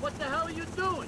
What the hell are you doing?